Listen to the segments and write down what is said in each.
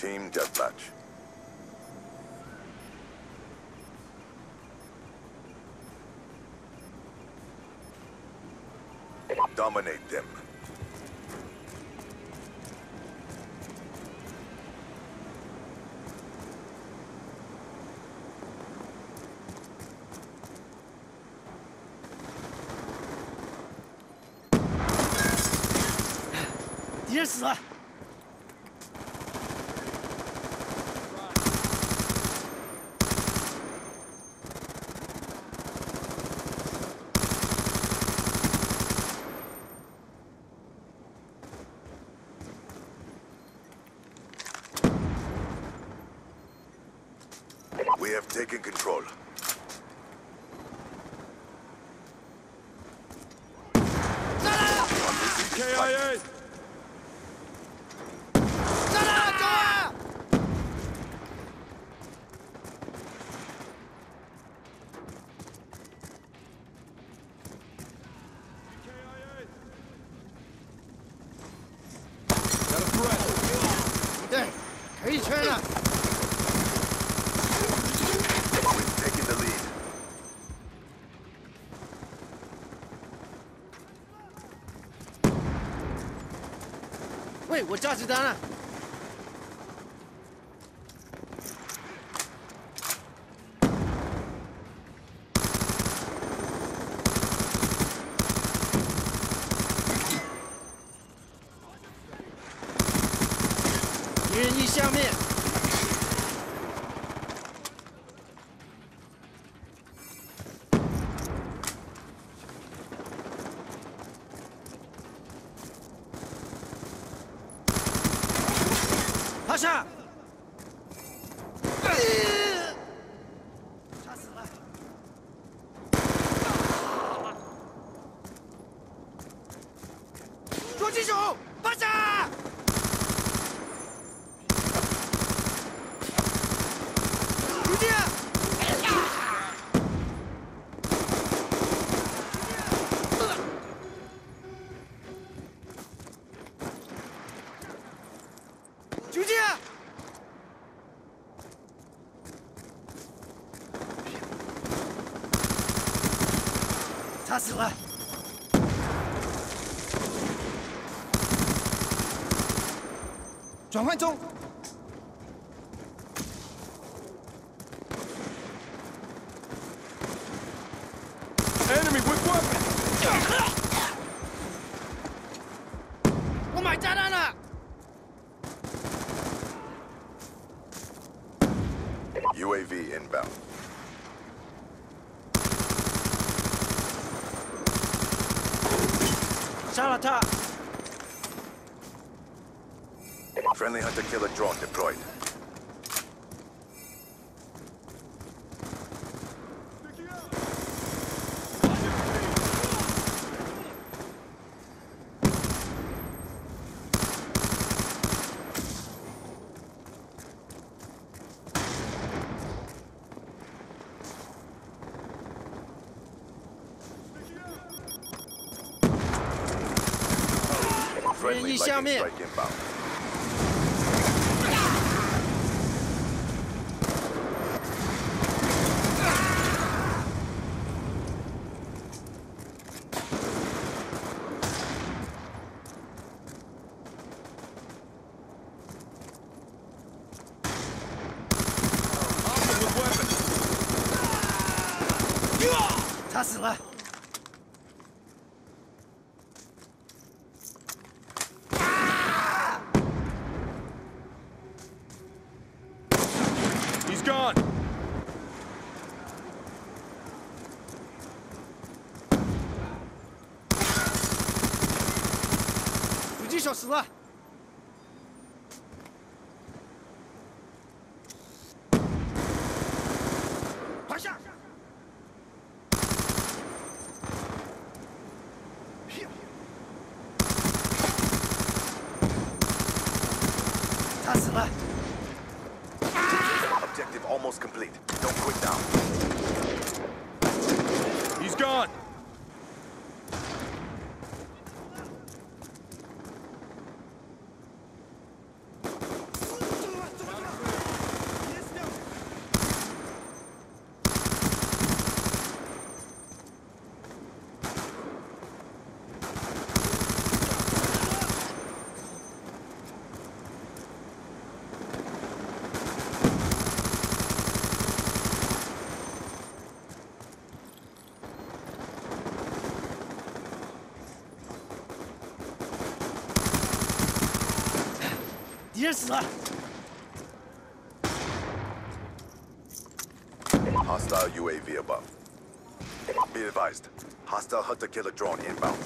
Team deathmatch. Dominate them. We have taken control. Got a threat. 对，可我价值单了。敌人一下面，趴下！出去！他死了。转换中。Enemy with weapon! 我买炸弹了。UAV inbound. Salata! Friendly hunter-killer drone deployed. 任意消灭。他死了。狙击手死了。趴下！他死了。 Objective almost complete. Don't quit now. He's gone! Hostile UAV above. Be advised. Hostile hunter killer drone inbound.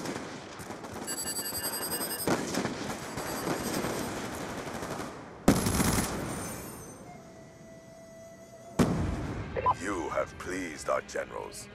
You have pleased our generals.